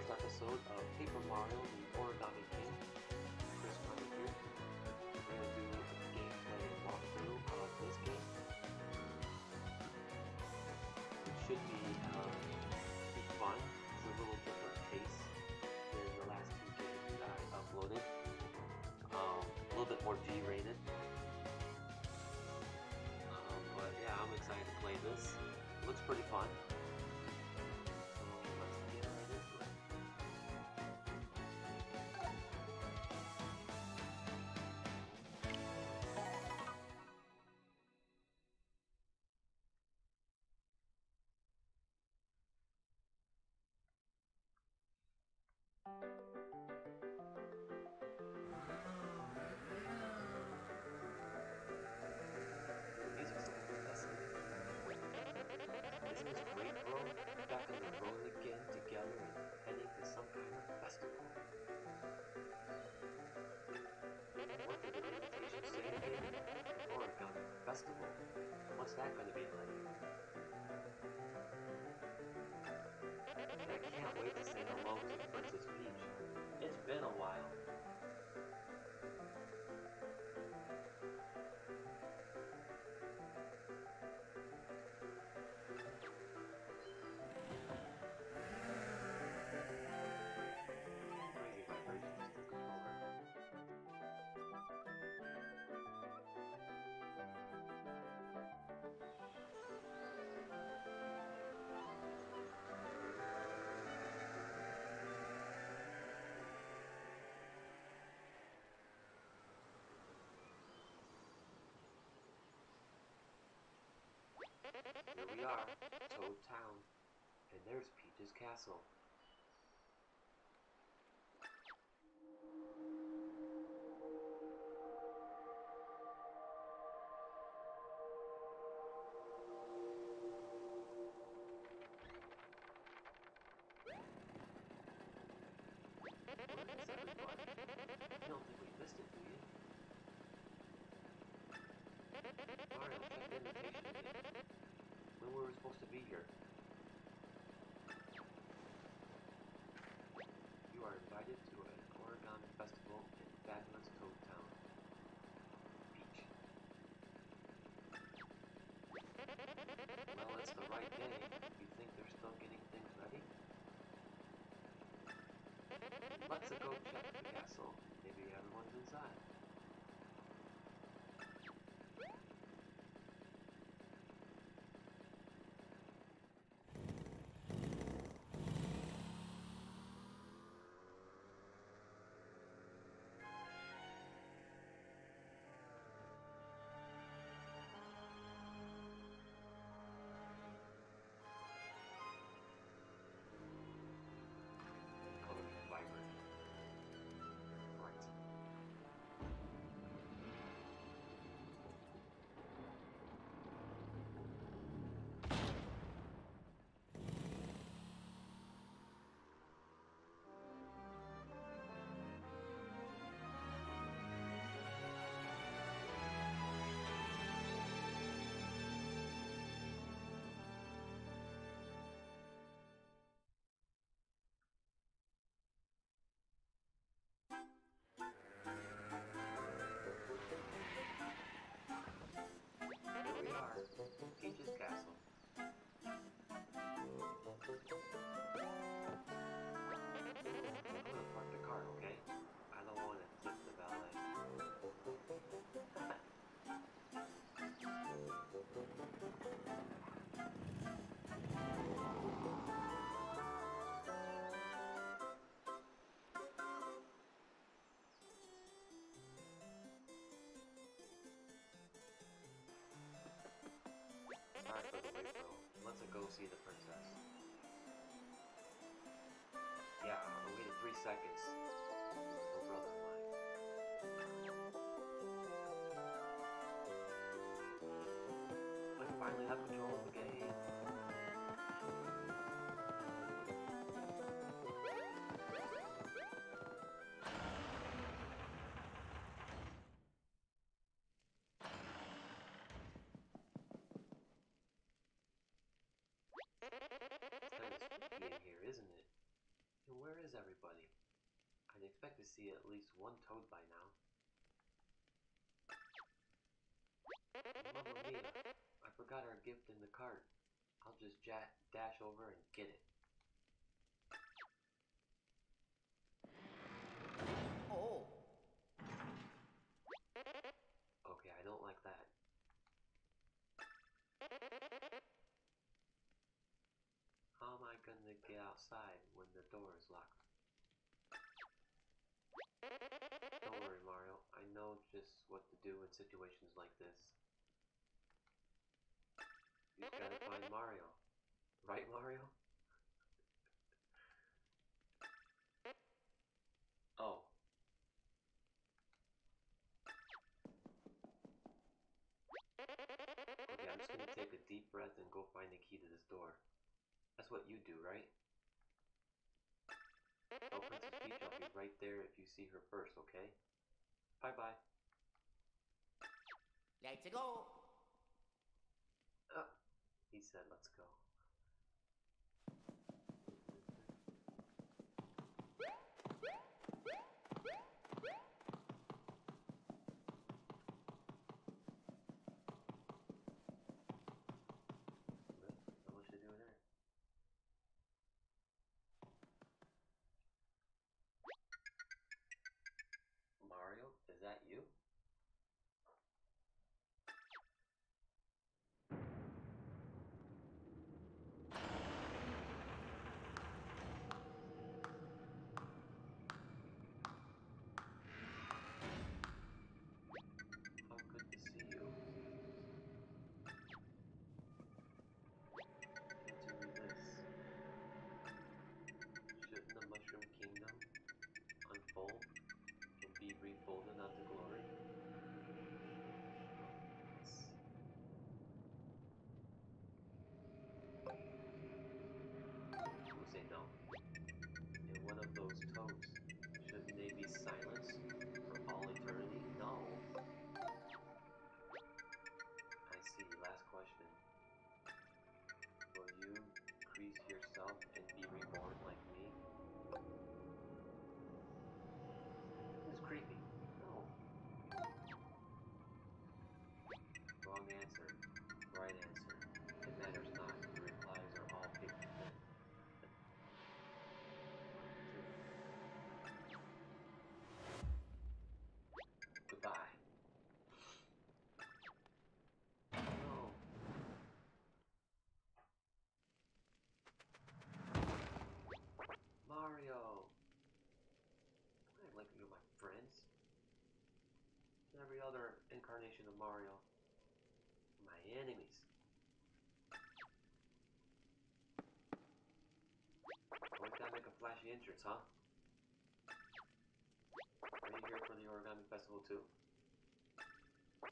first episode of Paper Mario The Origami King. Chris Carter here. We're going to do a gameplay walkthrough of this game. It should be um, be fun. It's a little different pace than the last two games that I uploaded. Um, a little bit more G-rated. Um, but yeah, I'm excited to play this. It looks pretty fun. Wait to Princess Peach. It's been a while. Here we are, Toad Town, and there's Peach's Castle. Let's Bro. Let's go see the princess. Yeah, I three seconds. No brother mine. I finally have control of the game. In here, isn't it? And where is everybody? I'd expect to see at least one toad by now. Mamma mia, I forgot our gift in the cart. I'll just dash over and get it. Oh, Okay, I don't like that. How am I gonna get outside when the door is locked? Don't worry, Mario. I know just what to do in situations like this. You gotta find Mario. Right, Mario? Oh. Okay, I'm just gonna take a deep breath and go find the key to this door. That's what you do, right? Oh, Princess Peach, I'll be right there if you see her first, okay? Bye bye. let's go. Uh, he said, let's go. Incarnation of Mario. My enemies. Always gotta make a flashy entrance, huh? Are you here for the Origami Festival too?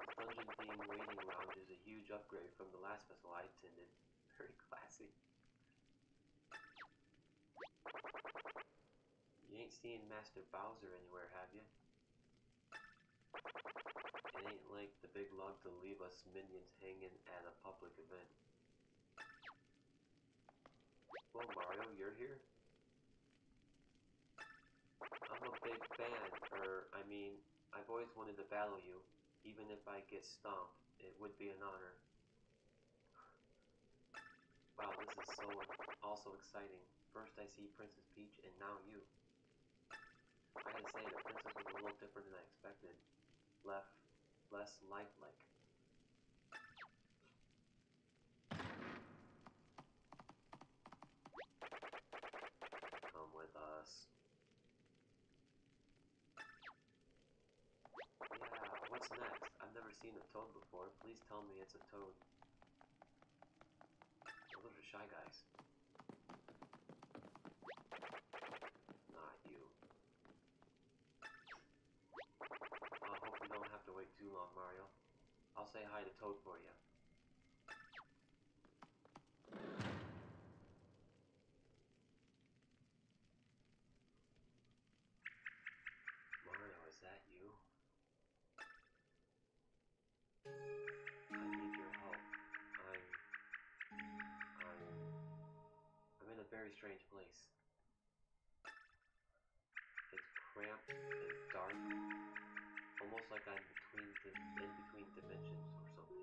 The Dungeon themed waiting lounge is a huge upgrade from the last festival I attended. Very classy. You ain't seen Master Bowser anywhere, have you? It ain't like the big lug to leave us minions hanging at a public event. Well, Mario, you're here? I'm a big fan, or, I mean, I've always wanted to battle you. Even if I get stomped, it would be an honor. Wow, this is so also exciting. First I see Princess Peach, and now you. I gotta say, the princess was a little different than I expected. Left less lifelike. Come with us. Yeah, what's next? I've never seen a toad before. Please tell me it's a toad. Those are shy guys. Long, Mario. I'll say hi to Toad for you. Mario, is that you? I need your help. I'm... I'm... I'm in a very strange place. It's cramped and dark, almost like I'm between in between dimensions or something.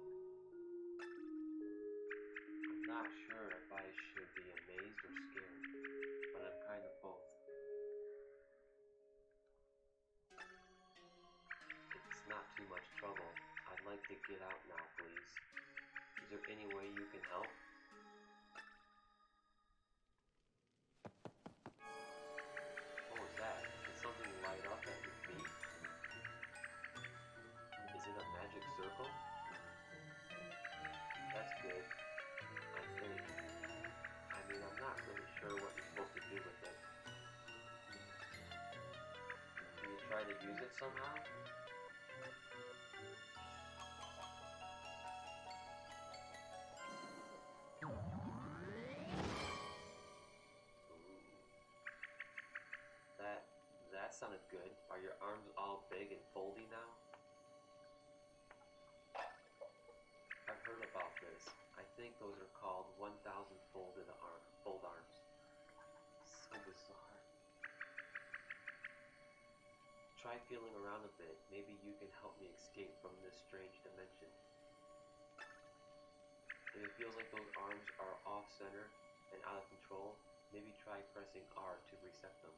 I'm not sure if I should be amazed or scared, but I'm kind of both. It's not too much trouble. I'd like to get out now, please. Is there any way you can help? Circle? That's good. I think. I mean, I'm not really sure what you're supposed to do with it. Can you try to use it somehow? That that sounded good. Are your arms all big and foldy now? This. I think those are called 1,000 folded arm, fold arms. So bizarre. Try feeling around a bit. Maybe you can help me escape from this strange dimension. If it feels like those arms are off center and out of control, maybe try pressing R to reset them.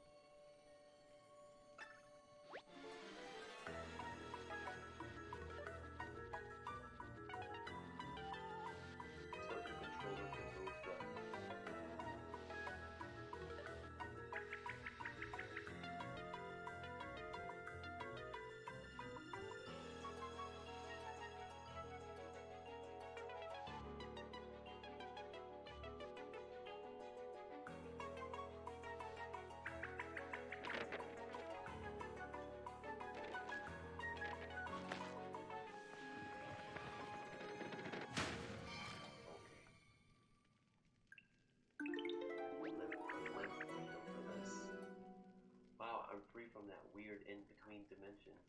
Weird in-between dimension.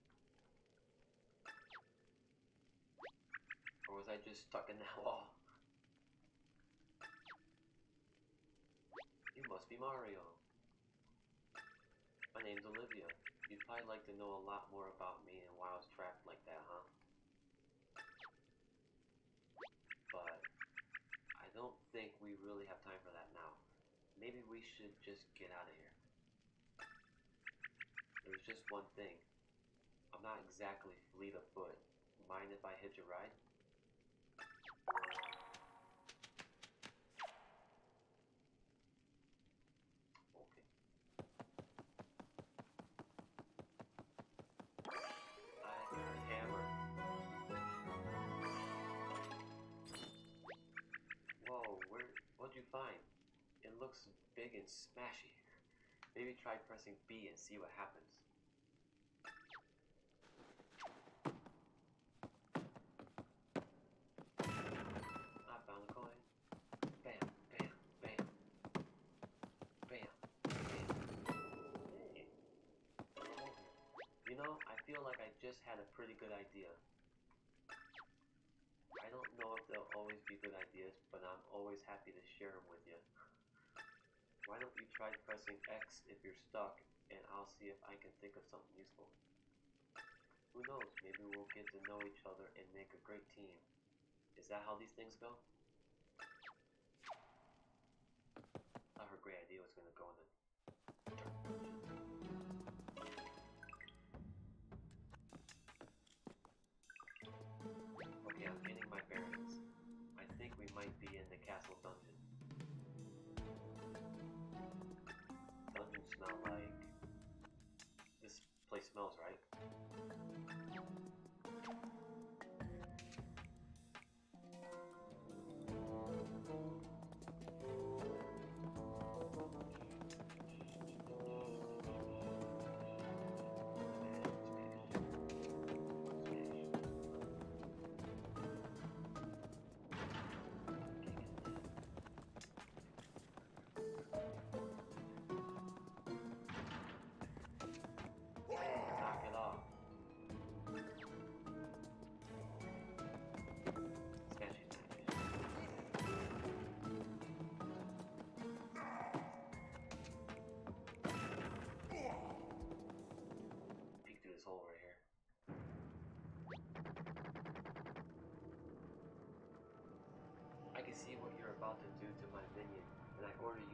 Or was I just stuck in that wall? You must be Mario. My name's Olivia. You'd probably like to know a lot more about me and why I was trapped like that, huh? But I don't think we really have time for that now. Maybe we should just get out of here. There's just one thing. I'm not exactly fleet of foot. Mind if I hitch a ride? Okay. I got a hammer. Whoa, where what'd you find? It looks big and smashy. Maybe try pressing B and see what happens. I found a coin. Bam, bam, bam. Bam, bam. Hey. You know, I feel like I just had a pretty good idea. I don't know if they'll always be good ideas, but I'm always happy to share them with you. Why don't you try pressing X if you're stuck, and I'll see if I can think of something useful. Who knows, maybe we'll get to know each other and make a great team. Is that how these things go? I thought great idea was gonna go in the Okay, I'm getting my bearings. I think we might be in the castle I order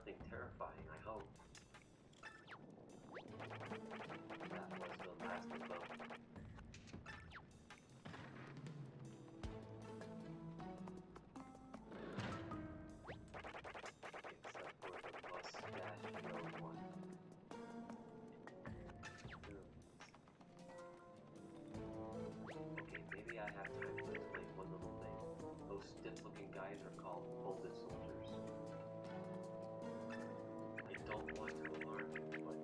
Nothing terrifying, I hope. That was the last maybe I have time to explain one little thing. Those stiff-looking guys are called folded soldiers. I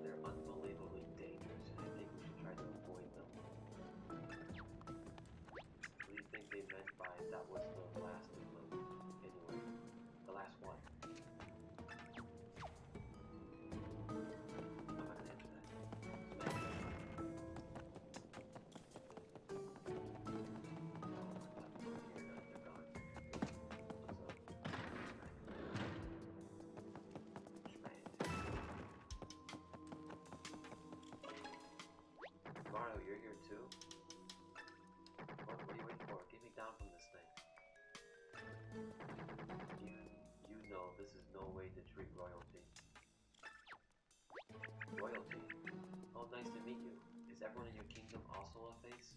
Is everyone in your kingdom also a face?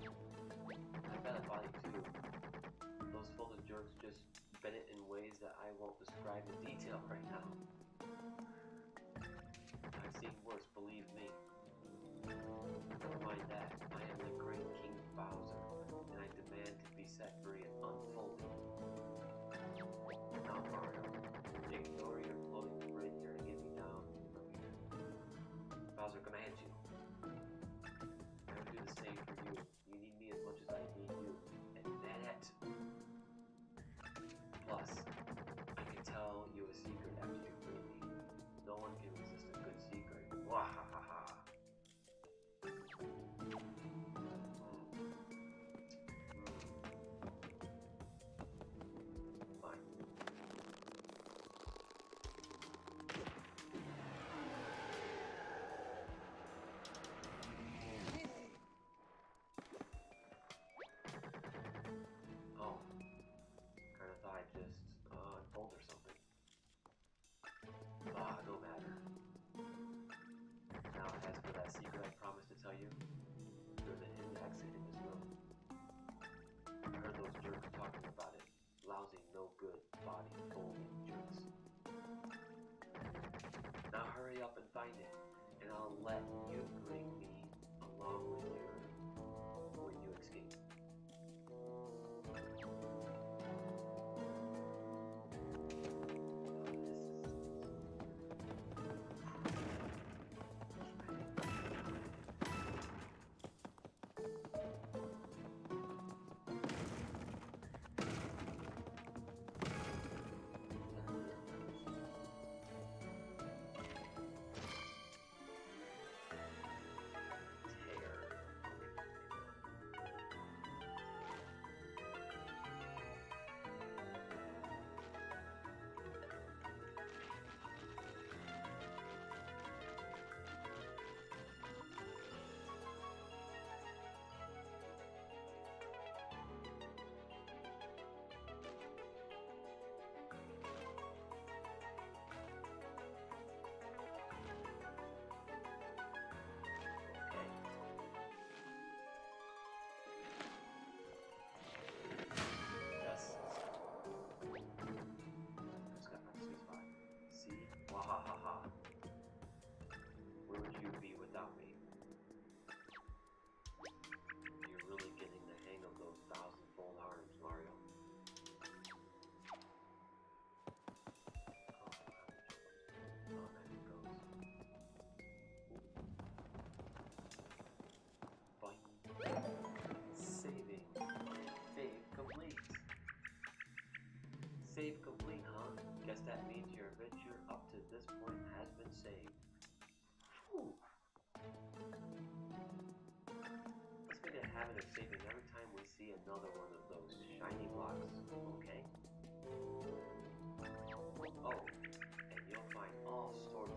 I've got a body too. Those folded jerks just bend it in ways that I won't describe in detail right now. I've seen worse, believe me. Never mind that. I am the great King Bowser, and I demand to be set free and unfolded. Secret I promised to tell you, there's a hidden exit in this room. I heard those jerks talking about it. Lousy, no good, body folding jerks. Now hurry up and find it, and I'll let you bring me along with your that means your adventure up to this point has been saved. Whew. Let's make a habit of saving every time we see another one of those shiny blocks, okay? Oh, and you'll find all sorts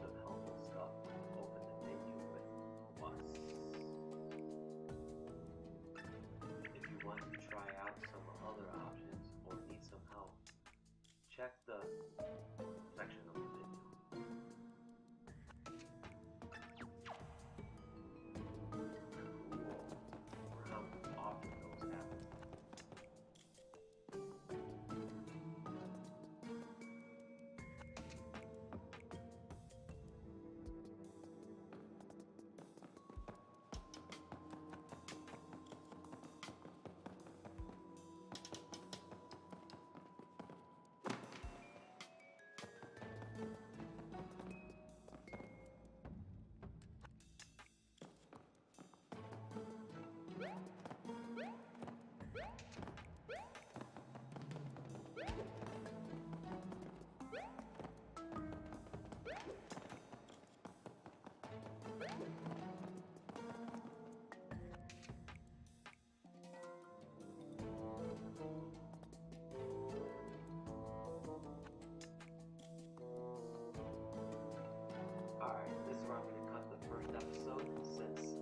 I'm going to cut the first episode since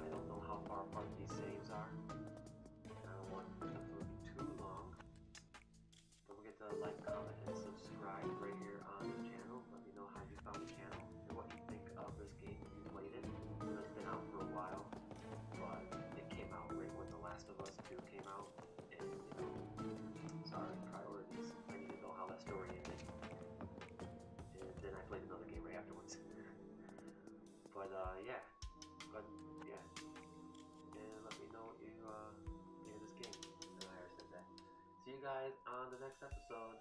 I don't know how far apart these saves are. guys on the next episode.